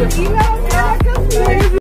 Tranquila.